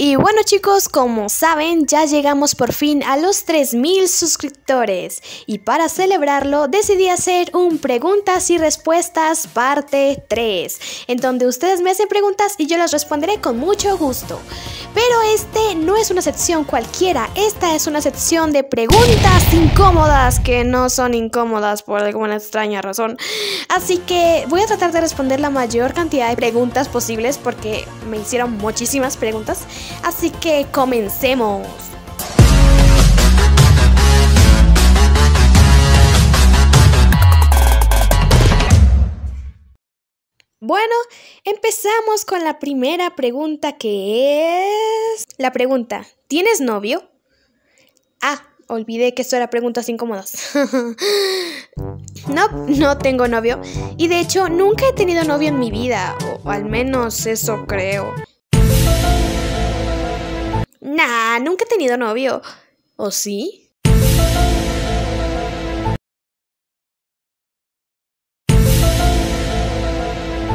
Y bueno chicos, como saben, ya llegamos por fin a los 3000 suscriptores. Y para celebrarlo, decidí hacer un preguntas y respuestas parte 3, en donde ustedes me hacen preguntas y yo las responderé con mucho gusto. Pero este no es una sección cualquiera, esta es una sección de preguntas incómodas que no son incómodas por alguna extraña razón. Así que voy a tratar de responder la mayor cantidad de preguntas posibles porque me hicieron muchísimas preguntas. Así que comencemos. Bueno, empezamos con la primera pregunta que es... La pregunta, ¿tienes novio? Ah, olvidé que esto era preguntas incómodas. no, no tengo novio. Y de hecho, nunca he tenido novio en mi vida, o al menos eso creo. Nah, nunca he tenido novio. ¿O sí?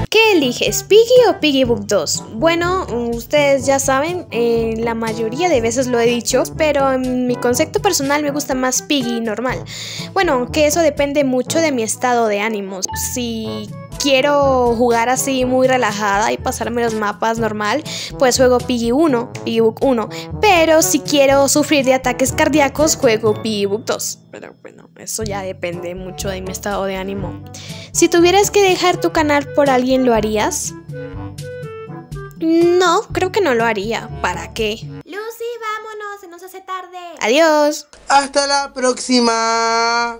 ¿Qué eliges, Piggy o Piggy Book 2? Bueno, ustedes ya saben, eh, la mayoría de veces lo he dicho, pero en mi concepto personal me gusta más Piggy normal. Bueno, que eso depende mucho de mi estado de ánimo. Si quiero jugar así muy relajada y pasarme los mapas normal, pues juego Piggy 1, Piggy Book 1. Pero si quiero sufrir de ataques cardíacos, juego Piggy Book 2. Pero bueno, eso ya depende mucho de mi estado de ánimo. Si tuvieras que dejar tu canal por alguien, ¿lo harías? No, creo que no lo haría. ¿Para qué? Lucy, vámonos, se nos hace tarde. Adiós. Hasta la próxima.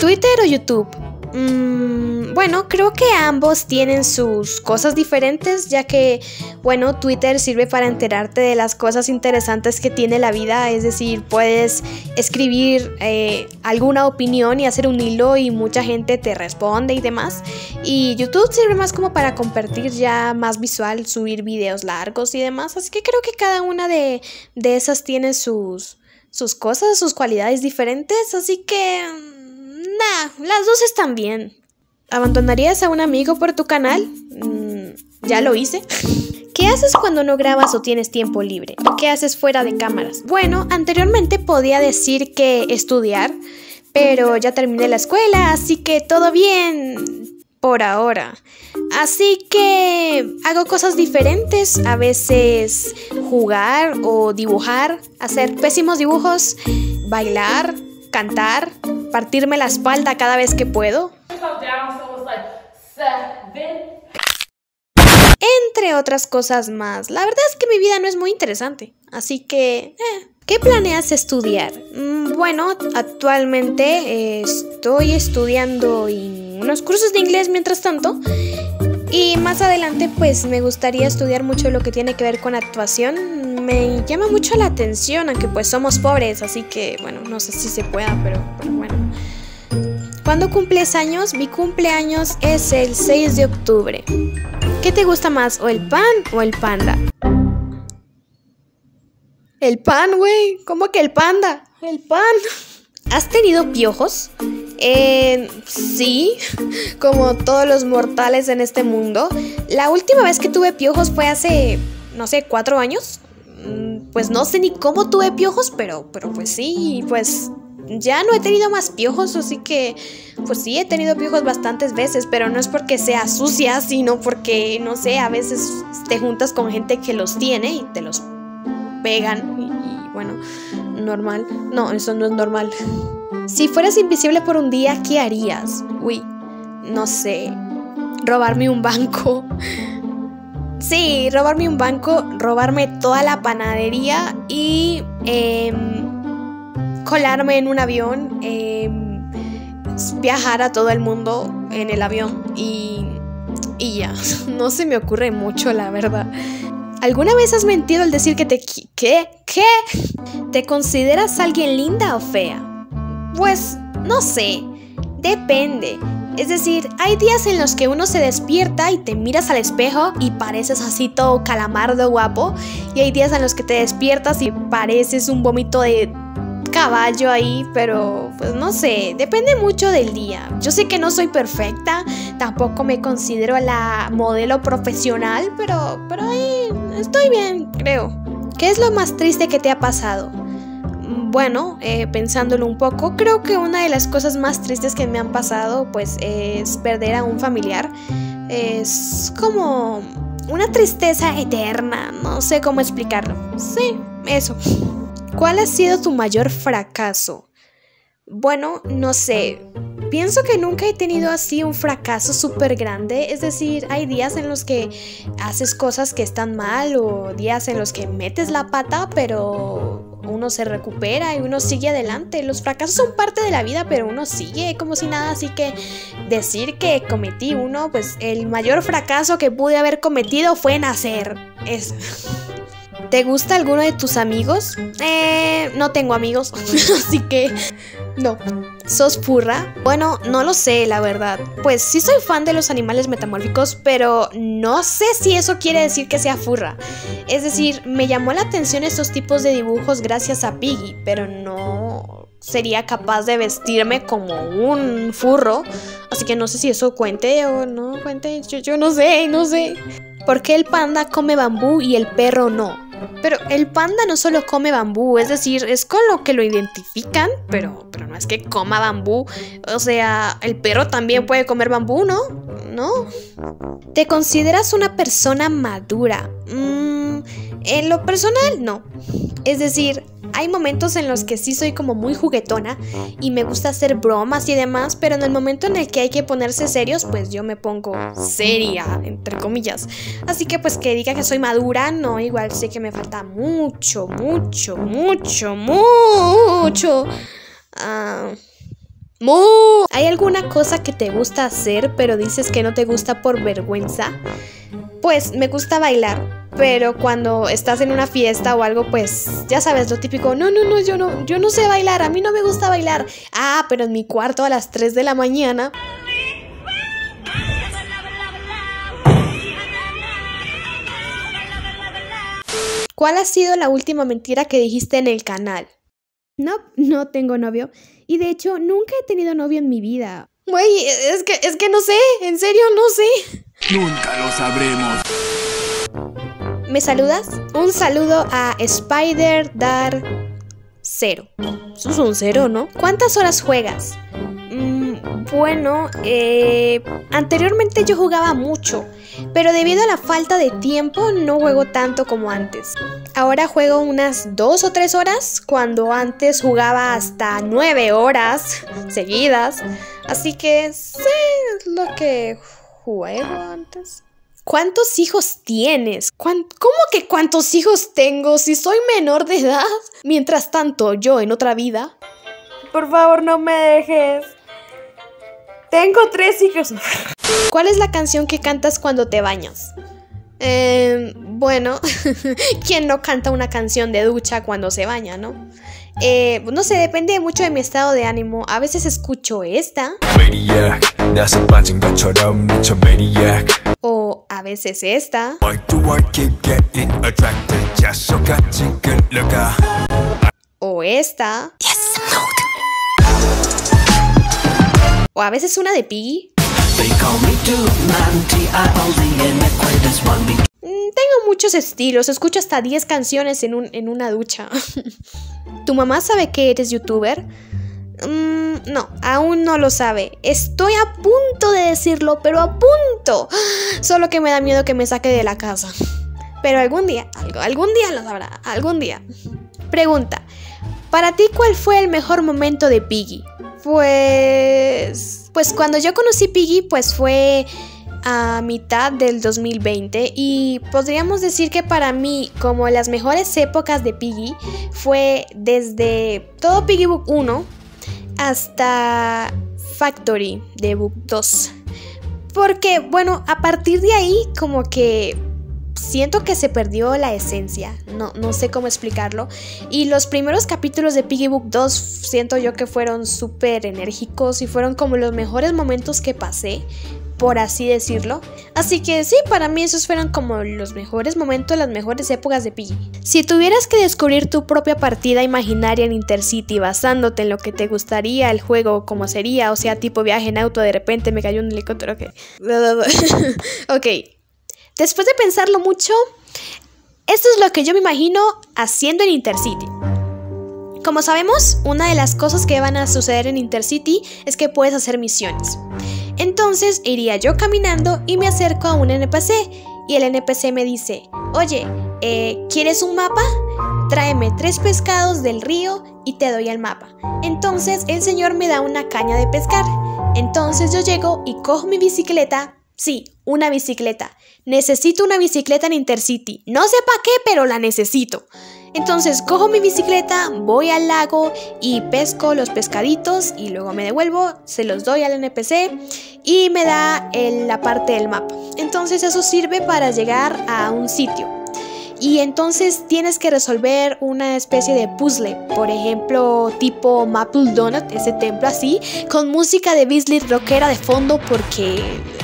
¿Twitter o YouTube? Mm, bueno, creo que ambos tienen sus cosas diferentes, ya que, bueno, Twitter sirve para enterarte de las cosas interesantes que tiene la vida, es decir, puedes escribir eh, alguna opinión y hacer un hilo y mucha gente te responde y demás. Y YouTube sirve más como para compartir ya más visual, subir videos largos y demás, así que creo que cada una de, de esas tiene sus, sus cosas, sus cualidades diferentes, así que Nah, las dos están bien. ¿Abandonarías a un amigo por tu canal? Mm, ya lo hice. ¿Qué haces cuando no grabas o tienes tiempo libre? ¿Qué haces fuera de cámaras? Bueno, anteriormente podía decir que estudiar, pero ya terminé la escuela, así que todo bien por ahora. Así que hago cosas diferentes, a veces jugar o dibujar, hacer pésimos dibujos, bailar, cantar, partirme la espalda cada vez que puedo. Entre otras cosas más. La verdad es que mi vida no es muy interesante. Así que... Eh, ¿Qué planeas estudiar? Mm, bueno, actualmente estoy estudiando unos cursos de inglés mientras tanto. Y más adelante pues me gustaría estudiar mucho lo que tiene que ver con actuación me llama mucho la atención, aunque pues somos pobres, así que bueno, no sé si se pueda, pero, bueno. ¿Cuándo cumples años? Mi cumpleaños es el 6 de octubre. ¿Qué te gusta más, o el pan o el panda? El pan, güey. ¿Cómo que el panda? El pan. ¿Has tenido piojos? Eh, sí, como todos los mortales en este mundo. La última vez que tuve piojos fue hace, no sé, cuatro años pues no sé ni cómo tuve piojos, pero, pero pues sí, pues ya no he tenido más piojos, así que pues sí he tenido piojos bastantes veces, pero no es porque sea sucia, sino porque, no sé, a veces te juntas con gente que los tiene y te los pegan bueno, normal. No, eso no es normal. Si fueras invisible por un día, ¿qué harías? Uy, no sé, robarme un banco. Sí, robarme un banco, robarme toda la panadería y em, colarme en un avión, em, viajar a todo el mundo en el avión y, y ya. No se me ocurre mucho, la verdad. ¿Alguna vez has mentido al decir que te... ¿Qué? ¿Qué? ¿Te consideras alguien linda o fea? Pues, no sé. Depende. Es decir, hay días en los que uno se despierta y te miras al espejo y pareces así todo calamardo guapo. Y hay días en los que te despiertas y pareces un vómito de caballo ahí, pero pues no sé, depende mucho del día. Yo sé que no soy perfecta, tampoco me considero la modelo profesional, pero, pero ahí estoy bien, creo. ¿Qué es lo más triste que te ha pasado? Bueno, eh, pensándolo un poco, creo que una de las cosas más tristes que me han pasado pues es perder a un familiar. Es como una tristeza eterna, no sé cómo explicarlo. Sí, eso. ¿Cuál ha sido tu mayor fracaso? Bueno, no sé. Pienso que nunca he tenido así un fracaso súper grande. Es decir, hay días en los que haces cosas que están mal o días en los que metes la pata, pero uno se recupera y uno sigue adelante. Los fracasos son parte de la vida, pero uno sigue como si nada. Así que decir que cometí uno, pues el mayor fracaso que pude haber cometido fue nacer. Es... ¿Te gusta alguno de tus amigos? Eh, no tengo amigos, así que no. ¿Sos furra? Bueno, no lo sé, la verdad. Pues sí soy fan de los animales metamórficos, pero no sé si eso quiere decir que sea furra. Es decir, me llamó la atención estos tipos de dibujos gracias a Piggy, pero no sería capaz de vestirme como un furro. Así que no sé si eso cuente o no cuente. Yo, no sé, no sé. ¿Por qué el panda come bambú y el perro no? Pero el panda no solo come bambú, es decir, es con lo que lo identifican, pero, pero no es que coma bambú. O sea, el perro también puede comer bambú, ¿no? ¿No? ¿Te consideras una persona madura? Mm, en lo personal, no. Es decir, hay momentos en los que sí soy como muy juguetona y me gusta hacer bromas y demás, pero en el momento en el que hay que ponerse serios, pues yo me pongo seria, entre comillas. Así que pues que diga que soy madura, no, igual sé que me falta mucho, mucho, mucho, mucho. Ah, ¿Hay alguna cosa que te gusta hacer pero dices que no te gusta por vergüenza? Pues me gusta bailar, pero cuando estás en una fiesta o algo, pues ya sabes lo típico, no, no, no, yo no, yo no sé bailar, a mí no me gusta bailar. Ah, pero en mi cuarto a las 3 de la mañana. ¿Cuál ha sido la última mentira que dijiste en el canal? No, no tengo novio. Y de hecho, nunca he tenido novio en mi vida. Güey, es que, es que no sé, en serio no sé. Nunca lo sabremos. ¿Me saludas? Un saludo a Spider Dar Cero. Eso es un cero, ¿no? ¿Cuántas horas juegas? Mm, bueno, eh, anteriormente yo jugaba mucho, pero debido a la falta de tiempo no juego tanto como antes. Ahora juego unas dos o tres horas, cuando antes jugaba hasta nueve horas seguidas. Así que sé lo que juego antes. ¿Cuántos hijos tienes? ¿Cómo que cuántos hijos tengo si soy menor de edad? Mientras tanto, yo en otra vida. Por favor, no me dejes. Tengo tres hijos. ¿Cuál es la canción que cantas cuando te bañas? Eh, bueno, ¿quién no canta una canción de ducha cuando se baña, no? Eh, no sé, depende mucho de mi estado de ánimo. A veces escucho esta. O a veces esta. O esta. O a veces una de Piggy. Mm, tengo muchos estilos, escucho hasta 10 canciones en, en una ducha. ¿Tu mamá sabe que eres youtuber? Mm, no, aún no lo sabe. Estoy a punto de decirlo, pero a punto. Solo que me da miedo que me saque de la casa. Pero algún día, algún día lo sabrá, algún día. Pregunta, ¿para ti cuál fue el mejor momento de Piggy? Pues... Pues cuando yo conocí Piggy, pues fue a mitad del 2020 y podríamos decir que para mí como las mejores épocas de Piggy fue desde todo Piggy Book 1 hasta Factory de Book 2. Porque bueno, a partir de ahí como que siento que se perdió la esencia, no, no sé cómo explicarlo. Y los primeros capítulos de Piggy Book 2 siento yo que fueron súper enérgicos y fueron como los mejores momentos que pasé por así decirlo. Así que sí, para mí esos fueron como los mejores momentos, las mejores épocas de Piggy. Si tuvieras que descubrir tu propia partida imaginaria en Intercity basándote en lo que te gustaría el juego, como sería, o sea, tipo viaje en auto, de repente me cayó un helicóptero, ok. ok. Después de pensarlo mucho, esto es lo que yo me imagino haciendo en Intercity. Como sabemos, una de las cosas que van a suceder en Intercity es que puedes hacer misiones. Entonces iría yo caminando y me acerco a un NPC y el NPC me dice, oye, eh, ¿quieres un mapa? Tráeme tres pescados del río y te doy el mapa. Entonces el señor me da una caña de pescar. Entonces yo llego y cojo mi bicicleta. Sí, una bicicleta. Necesito una bicicleta en Intercity. No sé para qué, pero la necesito. Entonces cojo mi bicicleta, voy al lago y pesco los pescaditos y luego me devuelvo, se los doy al NPC y me da la parte del mapa. Entonces eso sirve para llegar a un sitio. Y entonces tienes que resolver una especie de puzzle, por ejemplo, tipo Maple Donut, ese templo así, con música de Beasley rockera de fondo porque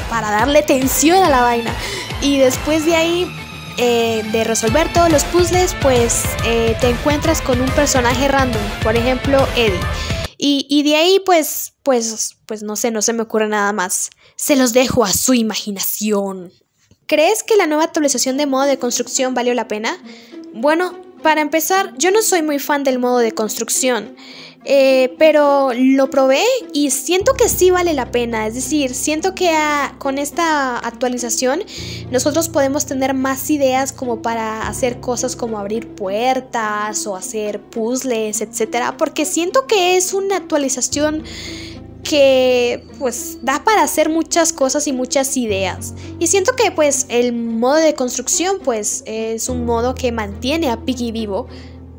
para darle tensión a la vaina. Y después de ahí eh, de resolver todos los puzzles, pues eh, te encuentras con un personaje random, por ejemplo Eddie. Y, de ahí, pues, pues, pues no sé, no se me ocurre nada más. Se los dejo a su imaginación. ¿Crees que la nueva actualización de modo de construcción valió la pena? Bueno, para empezar, yo no soy muy fan del modo de construcción. Eh, pero lo probé y siento que sí vale la pena. Es decir, siento que con esta actualización nosotros podemos tener más ideas como para hacer cosas como abrir puertas o hacer puzzles, etcétera. Porque siento que es una actualización que pues da para hacer muchas cosas y muchas ideas. Y siento que pues el modo de construcción pues es un modo que mantiene a Piggy vivo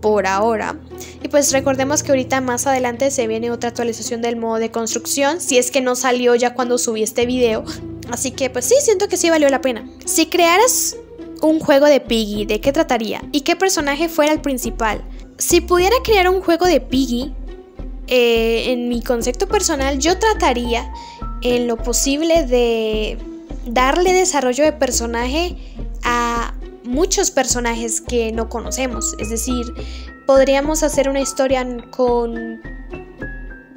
por ahora. Y pues recordemos que ahorita más adelante se viene otra actualización del modo de construcción, si es que no salió ya cuando subí este video. Así que pues sí, siento que sí valió la pena. Si crearas un juego de Piggy, ¿de qué trataría? ¿Y qué personaje fuera el principal? Si pudiera crear un juego de Piggy, eh, en mi concepto personal, yo trataría en lo posible de darle desarrollo de personaje a muchos personajes que no conocemos. Es decir, podríamos hacer una historia con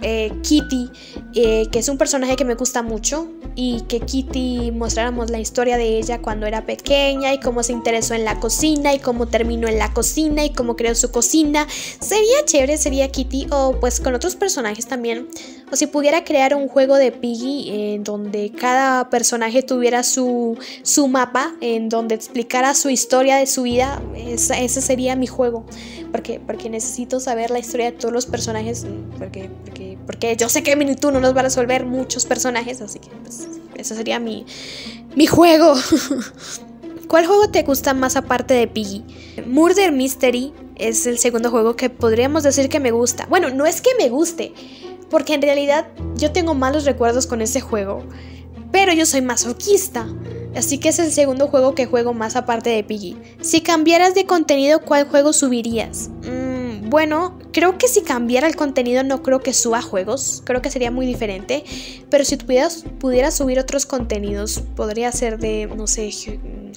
eh, Kitty, eh, que es un personaje que me gusta mucho, y que Kitty mostráramos la historia de ella cuando era pequeña y cómo se interesó en la cocina y cómo terminó en la cocina y cómo creó su cocina. Sería chévere, sería Kitty, o pues con otros personajes también. O si pudiera crear un juego de Piggy en donde cada personaje tuviera su, su mapa, en donde explicara su historia de su vida, ese sería mi juego porque, porque necesito saber la historia de todos los personajes, porque, porque, porque yo sé que Minitú no nos va a resolver muchos personajes, así que pues, ese sería mi, mi juego. ¿Cuál juego te gusta más aparte de Piggy? Murder Mystery es el segundo juego que podríamos decir que me gusta. Bueno, no es que me guste, porque en realidad yo tengo malos recuerdos con ese juego, pero yo soy masoquista. Así que es el segundo juego que juego más aparte de Piggy. Si cambiaras de contenido, ¿cuál juego subirías? Mm, bueno, creo que si cambiara el contenido no creo que suba juegos, creo que sería muy diferente. Pero si pudieras, subir otros contenidos, podría ser de, no sé,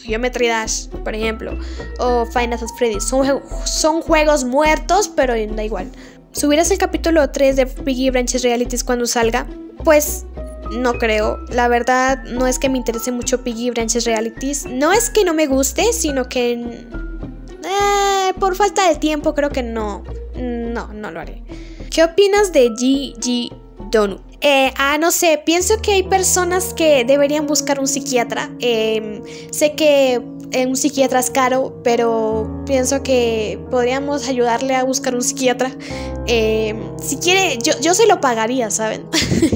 Geometry Dash, por ejemplo, o Final Fantasy Freddy's. Son, juegos muertos, pero da igual. ¿Subirás el capítulo 3 de Piggy Branches Realities cuando salga? Pues no creo. La verdad, no es que me interese mucho Piggy Branches Realities. No es que no me guste, sino que. Eh, por falta de tiempo, creo que no. No, no lo haré. ¿Qué opinas de GG Donut? Eh, ah, no sé, pienso que hay personas que deberían buscar un psiquiatra. Em, sé que eh, un psiquiatra es caro, pero pienso que podríamos ayudarle a buscar un psiquiatra. Eh, si quiere, yo, yo se lo pagaría, ¿saben?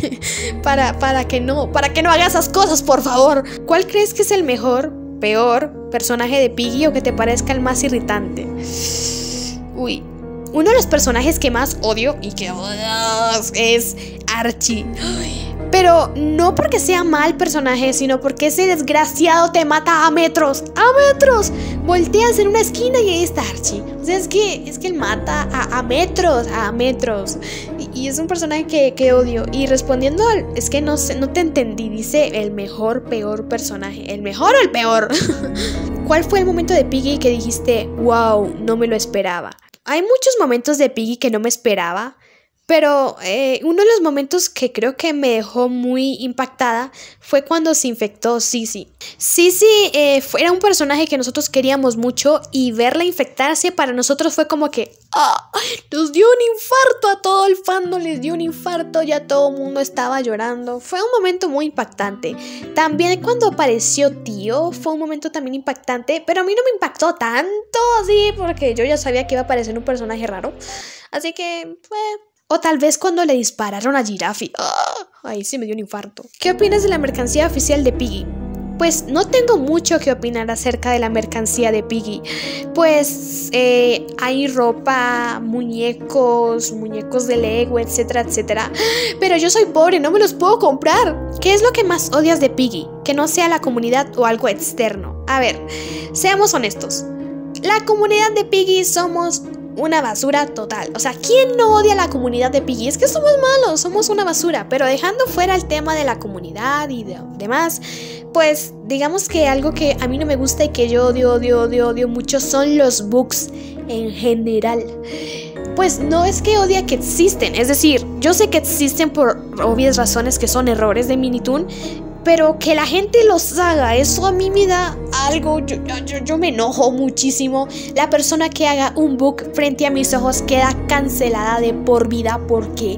para, para, que no, para que no haga esas cosas, por favor. ¿Cuál crees que es el mejor, peor personaje de Piggy o que te parezca el más irritante? Uy, uno de los personajes que más odio y que es Archie. Pero no porque sea mal personaje, sino porque ese desgraciado te mata a metros. ¡A metros! Volteas en una esquina y ahí está Archie. O sea, es que, es que él mata a, a metros, a metros. Y, es un personaje que, que, odio. Y respondiendo al. Es que no, sé, no te entendí. Dice el mejor, peor personaje. ¿El mejor o el peor? ¿Cuál fue el momento de Piggy que dijiste, wow, no me lo esperaba? Hay muchos momentos de Piggy que no me esperaba. Pero eh, uno de los momentos que creo que me dejó muy impactada fue cuando se infectó Sisi. Sisi eh, era un personaje que nosotros queríamos mucho y verla infectarse para nosotros fue como que ¡ah! nos dio un infarto a todo el fandom, les dio un infarto, ya todo el mundo estaba llorando. Fue un momento muy impactante. También cuando apareció Tío fue un momento también impactante, pero a mí no me impactó tanto así porque yo ya sabía que iba a aparecer un personaje raro. Así que, fue o tal vez cuando le dispararon a Girafi. ¡Oh! Ahí sí me dio un infarto. ¿Qué opinas de la mercancía oficial de Piggy? Pues no tengo mucho que opinar acerca de la mercancía de Piggy. Pues eh, hay ropa, muñecos, muñecos de Lego, etcétera, etcétera. Pero yo soy pobre, no me los puedo comprar. ¿Qué es lo que más odias de Piggy? Que no sea la comunidad o algo externo. A ver, seamos honestos. La comunidad de Piggy somos una basura total. O sea, ¿quién no odia a la comunidad de Piggy? Es que somos malos, somos una basura. Pero dejando fuera el tema de la comunidad y de demás, pues digamos que algo que a mí no me gusta y que yo odio, odio, odio, odio mucho son los bugs en general. Pues no es que odia que existen, es decir, yo sé que existen por obvias razones que son errores de Minitoon, pero que la gente los haga, eso a mí me da algo, yo, yo, yo, me enojo muchísimo. La persona que haga un book frente a mis ojos queda cancelada de por vida porque,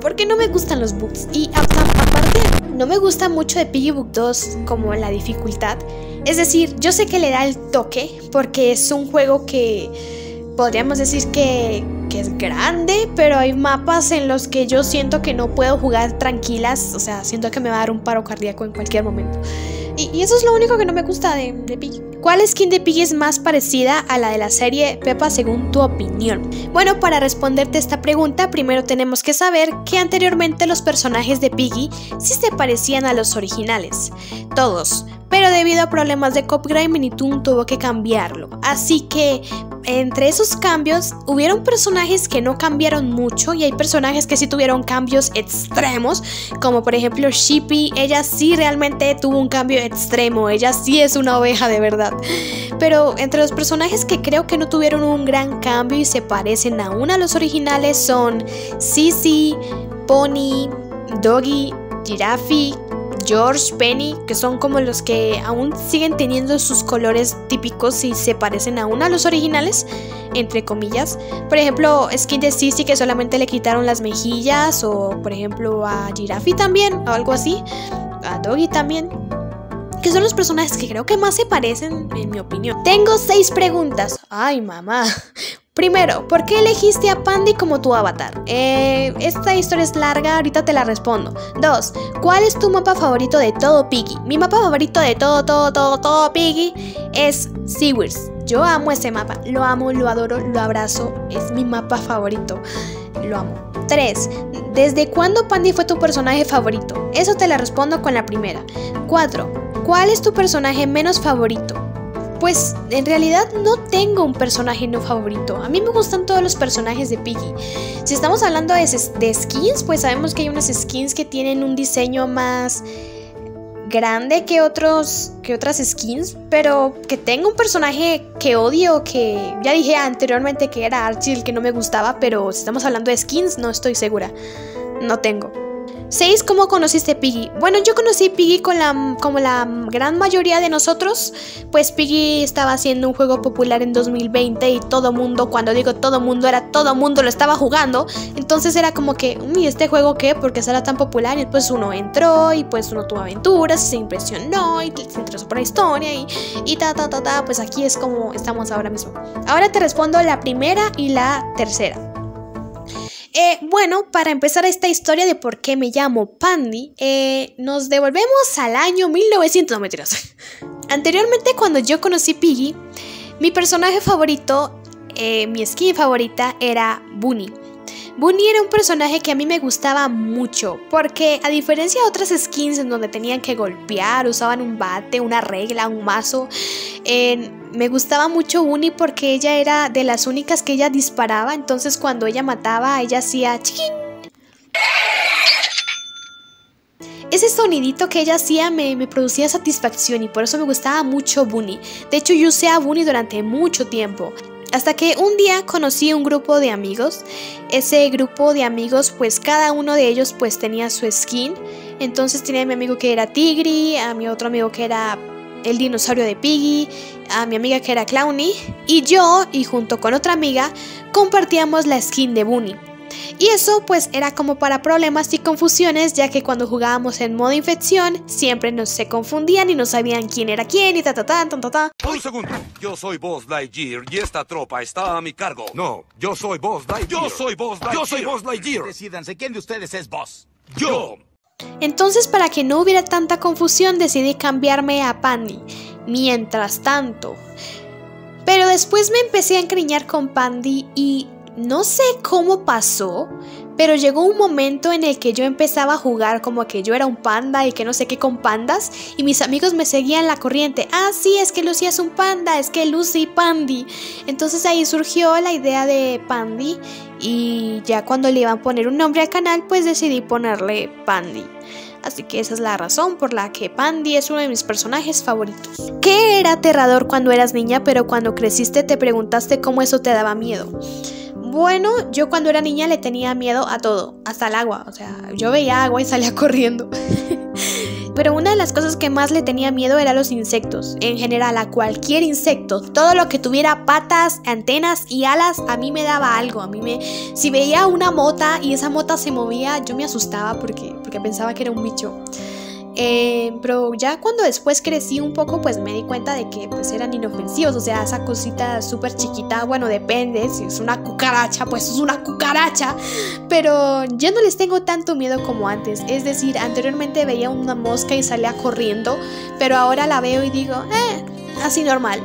porque no me gustan los books. Y aparte, no me gusta mucho de Piggy Book 2 como la dificultad. Es decir, yo sé que le da el toque porque es un juego que podríamos decir que, que, es grande, pero hay mapas en los que yo siento que no puedo jugar tranquilas, o sea, siento que me va a dar un paro cardíaco en cualquier momento. Y, eso es lo único que no me gusta de, Piggy. ¿Cuál skin de Piggy es más parecida a la de la serie Pepa según tu opinión? Bueno, para responderte esta pregunta, primero tenemos que saber que anteriormente los personajes de Piggy sí se parecían a los originales. Todos, pero debido a problemas de copyright Minitoon tuvo que cambiarlo. Así que entre esos cambios hubieron personajes que no cambiaron mucho y hay personajes que sí tuvieron cambios extremos, como por ejemplo Shippy, ella sí realmente tuvo un cambio extremo, ella sí es una oveja de verdad. Pero entre los personajes que creo que no tuvieron un gran cambio y se parecen aún a los originales son Sissy, Pony, Doggy, Giraffe, George, Penny, que son como los que aún siguen teniendo sus colores típicos y se parecen aún a los originales, entre comillas. Por ejemplo, Skin de Sissy que solamente le quitaron las mejillas, o por ejemplo a Giraffe también, o algo así, a Doggy también. Que son los personajes que creo que más se parecen, en mi opinión. Tengo seis preguntas. Ay, mamá. Primero, ¿por qué elegiste a Pandy como tu avatar? Eh, esta historia es larga, ahorita te la respondo. Dos, ¿cuál es tu mapa favorito de todo Piggy? Mi mapa favorito de todo, todo, todo, todo Piggy es Seawords. Yo amo ese mapa, lo amo, lo adoro, lo abrazo, es mi mapa favorito, lo amo. 3. ¿Desde cuándo Pandy fue tu personaje favorito? Eso te la respondo con la primera. 4. ¿Cuál es tu personaje menos favorito? Pues en realidad no tengo un personaje no favorito. A mí me gustan todos los personajes de Piggy. Si estamos hablando de, de, skins, pues sabemos que hay unas skins que tienen un diseño más grande que otros que otras skins, pero que tenga un personaje que odio, que ya dije anteriormente que era Archie el que no me gustaba, pero si estamos hablando de skins no estoy segura. No tengo. 6. ¿Cómo conociste Piggy? Bueno, yo conocí Piggy con la, como la gran mayoría de nosotros, pues Piggy estaba haciendo un juego popular en 2020 y todo mundo, cuando digo todo mundo, era todo mundo lo estaba jugando. Entonces era como que, ¿y este juego qué? Porque será tan popular? Y pues uno entró y pues uno tuvo aventuras se impresionó y se interesó por la historia y, y ta, ta, ta, ta. Pues aquí es como estamos ahora mismo. Ahora te respondo la primera y la tercera. Eh, bueno, para empezar esta historia de por qué me llamo Pandy, eh, nos devolvemos al año 1900. No. Anteriormente, cuando yo conocí Piggy, mi personaje favorito, eh, mi skin favorita era Bunny. Bunny era un personaje que a mí me gustaba mucho, porque a diferencia de otras skins en donde tenían que golpear, usaban un bate, una regla, un mazo, me gustaba mucho Bunny porque ella era de las únicas que ella disparaba, entonces cuando ella mataba, ella hacía. Ese sonidito que ella hacía me, me, producía satisfacción y por eso me gustaba mucho Bunny. De hecho, yo usé a Bunny durante mucho tiempo. Hasta que un día conocí un grupo de amigos. Ese grupo de amigos, pues cada uno de ellos pues tenía su skin. Entonces tenía a mi amigo que era Tigri, a mi otro amigo que era el dinosaurio de Piggy, a mi amiga que era Clowny y yo y junto con otra amiga compartíamos la skin de Bunny. Y eso pues era como para problemas y confusiones ya que cuando jugábamos en modo infección siempre nos se confundían y no sabían quién era quién y ta ta ta ta ta ta. Un segundo, yo soy Boss Lightyear y esta tropa está a mi cargo. No, yo soy Boss Lightyear. Yo soy Boss Lightyear. Yo soy Boss Lightyear. Decídanse quién de ustedes es Boss. Yo. Entonces para que no hubiera tanta confusión decidí cambiarme a Pandy. Mientras tanto... Pero después me empecé a encariñar con Pandy y no sé cómo pasó, pero llegó un momento en el que yo empezaba a jugar como que yo era un panda y que no sé qué con pandas y mis amigos me seguían la corriente. Ah, sí, es que Lucy es un panda, es que Lucy Pandy. Entonces ahí surgió la idea de Pandy y ya cuando le iban a poner un nombre al canal pues decidí ponerle Pandy. Así que esa es la razón por la que Pandy es uno de mis personajes favoritos. ¿Qué era aterrador cuando eras niña pero cuando creciste te preguntaste cómo eso te daba miedo? Bueno, yo cuando era niña le tenía miedo a todo, hasta el agua. O sea, yo veía agua y salía corriendo. Pero una de las cosas que más le tenía miedo era los insectos. En general, a cualquier insecto. Todo lo que tuviera patas, antenas y alas, a mí me daba algo. A mí me. Si veía una mota y esa mota se movía, yo me asustaba porque, porque pensaba que era un bicho. Eh, pero ya cuando después crecí un poco, pues me di cuenta de que pues eran inofensivos. O sea, esa cosita súper chiquita, bueno, depende. Si es una cucaracha, pues es una cucaracha. Pero ya no les tengo tanto miedo como antes. Es decir, anteriormente veía una mosca y salía corriendo. Pero ahora la veo y digo, eh, así normal.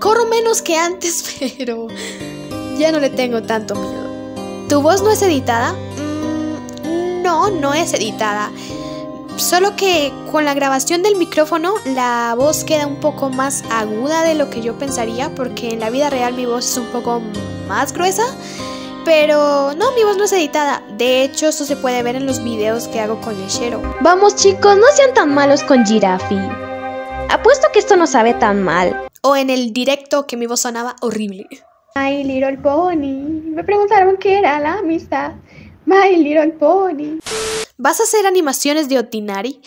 Corro menos que antes, pero ya no le tengo tanto miedo. ¿Tu voz no es editada? Mm, no, no es editada. Solo que con la grabación del micrófono la voz queda un poco más aguda de lo que yo pensaría porque en la vida real mi voz es un poco más gruesa. Pero no, mi voz no es editada. De hecho, esto se puede ver en los videos que hago con Lechero. Vamos chicos, no sean tan malos con Girafi. Apuesto que esto no sabe tan mal. O en el directo que mi voz sonaba horrible. My Little Pony. Me preguntaron qué era la amistad. My Little Pony. ¿Vas a hacer animaciones de Otinari?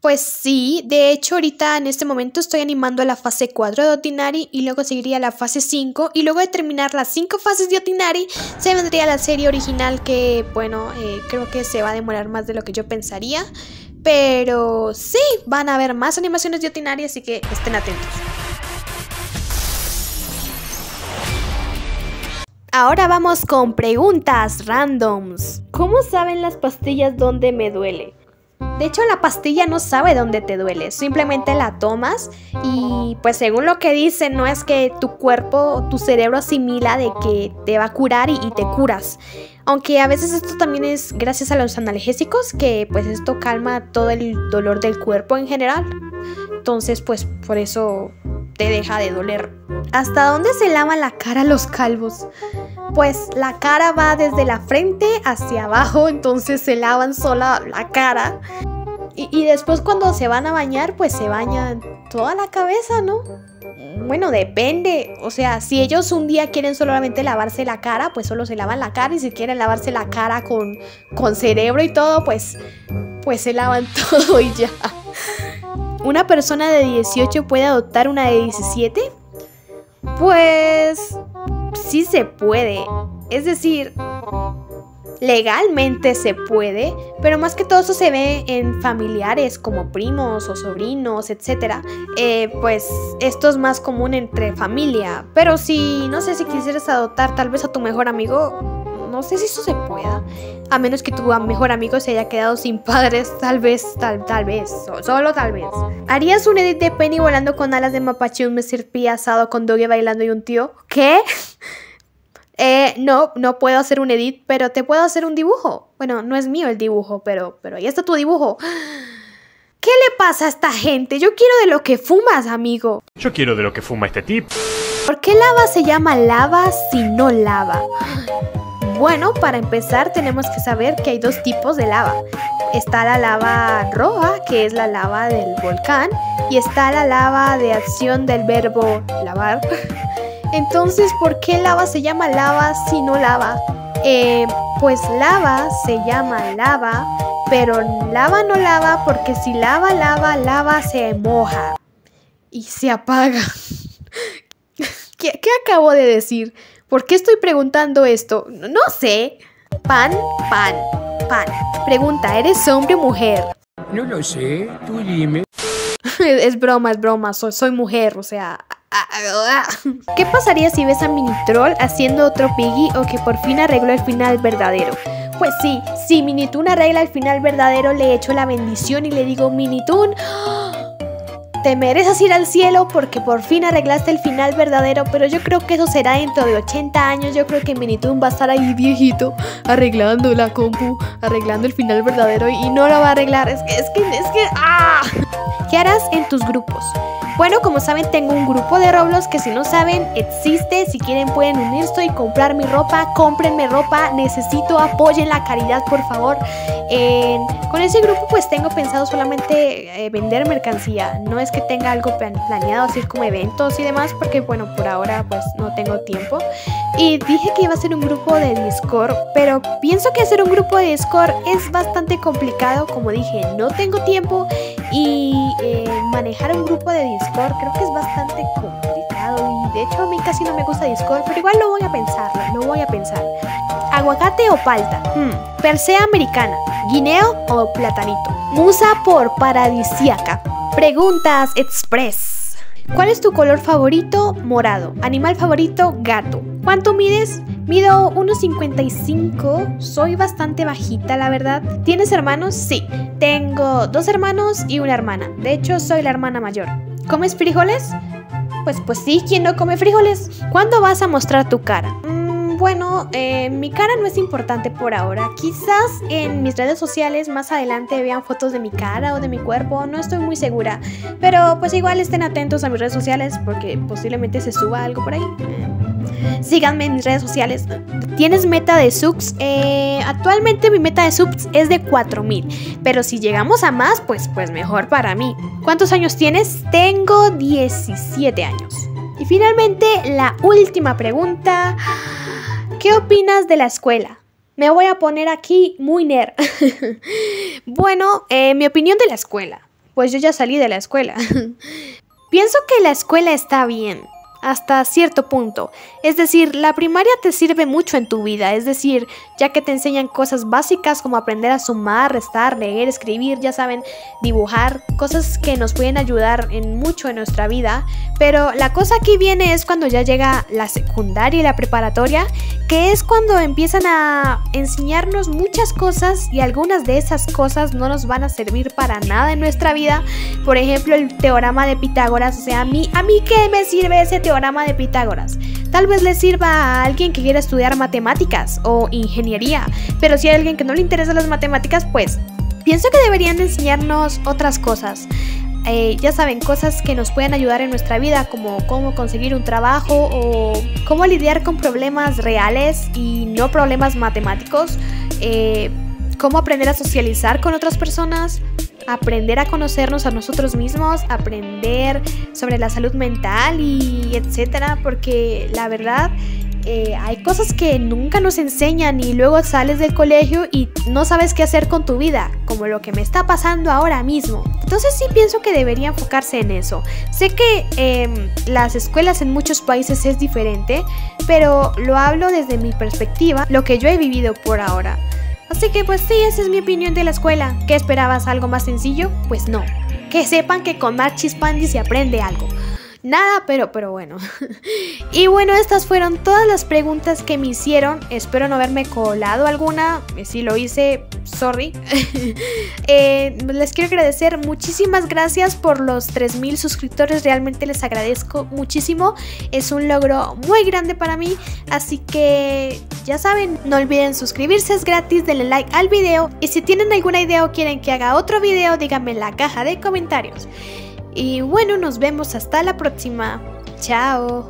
Pues sí, de hecho ahorita en este momento estoy animando la fase 4 de Otinari y luego seguiría la fase 5 y luego de terminar las 5 fases de Otinari se vendría la serie original que bueno, eh, creo que se va a demorar más de lo que yo pensaría, pero sí, van a haber más animaciones de Otinari así que estén atentos. Ahora vamos con preguntas randoms. ¿Cómo saben las pastillas dónde me duele? De hecho, la pastilla no sabe dónde te duele, simplemente la tomas y pues según lo que dicen, no es que tu cuerpo, tu cerebro asimila de que te va a curar y, y te curas. Aunque a veces esto también es gracias a los analgésicos, que pues esto calma todo el dolor del cuerpo en general. Entonces, pues por eso te deja de doler. ¿Hasta dónde se lavan la cara los calvos? Pues la cara va desde la frente hacia abajo, entonces se lavan sola la cara. Y, después cuando se van a bañar, pues se bañan toda la cabeza, ¿no? Bueno, depende. O sea, si ellos un día quieren solamente lavarse la cara, pues solo se lavan la cara. Y si quieren lavarse la cara con, con cerebro y todo, pues, pues se lavan todo y ya. ¿Una persona de 18 puede adoptar una de 17? Pues sí se puede. Es decir, legalmente se puede, pero más que todo eso se ve en familiares como primos o sobrinos, etc. Eh, pues esto es más común entre familia. Pero si, no sé si quisieras adoptar tal vez a tu mejor amigo, no sé si eso se pueda. A menos que tu mejor amigo se haya quedado sin padres, tal vez, tal, tal vez, solo tal vez. ¿Harías un edit de Penny volando con alas de mapache, un Mr. P asado con Doge bailando y un tío? ¿Qué? Eh, no, no puedo hacer un edit, pero te puedo hacer un dibujo. Bueno, no es mío el dibujo, pero, pero ahí está tu dibujo. ¿Qué le pasa a esta gente? Yo quiero de lo que fumas, amigo. Yo quiero de lo que fuma este tip. ¿Por qué lava se llama lava si no lava? Bueno, para empezar tenemos que saber que hay dos tipos de lava. Está la lava roja, que es la lava del volcán, y está la lava de acción del verbo lavar. Entonces, ¿por qué lava se llama lava si no lava? Eh, pues lava se llama lava, pero lava no lava porque si lava, lava, lava se moja y se apaga. ¿Qué, ¿Qué, acabo de decir? ¿Por qué estoy preguntando esto? No sé. Pan, pan, pan. Pregunta, ¿eres hombre o mujer? No lo sé, tú dime. es broma, es broma. Soy, soy mujer, o sea... ¿Qué pasaría si ves a Mini Troll haciendo otro Piggy o que por fin arregló el final verdadero? Pues sí, si Minitoon arregla el final verdadero, le echo la bendición y le digo, Minitoon, te mereces ir al cielo porque por fin arreglaste el final verdadero, pero yo creo que eso será dentro de 80 años. Yo creo que Minitoon va a estar ahí viejito, arreglando la compu, arreglando el final verdadero y no lo va a arreglar. Es que, es que, es que, ¡ah! ¿Qué harás en tus grupos? Bueno, como saben, tengo un grupo de Roblox que si no saben, existe. Si quieren pueden unirse y comprar mi ropa. Cómprenme ropa. Necesito, apoyen la caridad, por favor. Con ese grupo pues tengo pensado solamente eh, vender mercancía. No es que tenga algo plan planeado así como eventos y demás, porque bueno, por ahora pues no tengo tiempo. Y dije que iba a ser un grupo de Discord, pero pienso que hacer un grupo de Discord es bastante complicado. Como dije, no tengo tiempo y eh, manejar un grupo de Discord creo que es bastante complicado y de hecho a mí casi no me gusta Discord, pero igual lo voy a pensar, lo voy a pensar. Aguacate o palta, hmm. persea americana, guineo o platanito, musa por paradisiaca. Preguntas express. ¿Cuál es tu color favorito? Morado. Animal favorito? Gato. ¿Cuánto mides? Mido 1,55. Soy bastante bajita, la verdad. ¿Tienes hermanos? Sí. Tengo dos hermanos y una hermana. De hecho, soy la hermana mayor. ¿Comes frijoles? Pues, pues sí, ¿quién no come frijoles? ¿Cuándo vas a mostrar tu cara? Bueno, eh, mi cara no es importante por ahora. Quizás en mis redes sociales más adelante vean fotos de mi cara o de mi cuerpo, no estoy muy segura. Pero pues igual estén atentos a mis redes sociales porque posiblemente se suba algo por ahí. Eh, síganme en mis redes sociales. ¿Tienes meta de subs? Eh, actualmente mi meta de subs es de 4000. Pero si llegamos a más, pues, pues mejor para mí. ¿Cuántos años tienes? Tengo 17 años. Y finalmente, la última pregunta. ¿Qué opinas de la escuela? Me voy a poner aquí muy nerd. bueno, eh, mi opinión de la escuela. Pues yo ya salí de la escuela. Pienso que la escuela está bien hasta cierto punto. Es decir, la primaria te sirve mucho en tu vida, es decir, ya que te enseñan cosas básicas como aprender a sumar, restar, leer, escribir, ya saben, dibujar, cosas que nos pueden ayudar en mucho en nuestra vida, pero la cosa aquí viene es cuando ya llega la secundaria y la preparatoria, que es cuando empiezan a enseñarnos muchas cosas y algunas de esas cosas no nos van a servir para nada en nuestra vida. Por ejemplo, el teorema de Pitágoras, o sea, a mí, a mí qué me sirve ese teorema de Pitágoras? Tal vez le sirva a alguien que quiera estudiar matemáticas o ingeniería, pero si hay alguien que no le interesa las matemáticas, pues pienso que deberían enseñarnos otras cosas. Eh, ya saben, cosas que nos pueden ayudar en nuestra vida, como cómo conseguir un trabajo o cómo lidiar con problemas reales y no problemas matemáticos, eh, cómo aprender a socializar con otras personas, aprender a conocernos a nosotros mismos, aprender sobre la salud mental y etcétera, porque la verdad eh, hay cosas que nunca nos enseñan y luego sales del colegio y no sabes qué hacer con tu vida, como lo que me está pasando ahora mismo. Entonces sí pienso que debería enfocarse en eso. Sé que em, las escuelas en muchos países es diferente, pero lo hablo desde mi perspectiva, lo que yo he vivido por ahora. Así que pues sí, esa es mi opinión de la escuela. ¿Qué esperabas? ¿Algo más sencillo? Pues no. Que sepan que con más chispandi se aprende algo. Nada, pero, pero bueno. y bueno, estas fueron todas las preguntas que me hicieron. Espero no haberme colado alguna. Si lo hice, sorry. Eh, les quiero agradecer. Muchísimas gracias por los 3000 suscriptores. Realmente les agradezco muchísimo. Es un logro muy grande para mí. Así que ya saben, no olviden suscribirse, es gratis, denle like al video. Y si tienen alguna idea o quieren que haga otro video, díganme en la caja de comentarios. Y bueno, nos vemos hasta la próxima. Chao.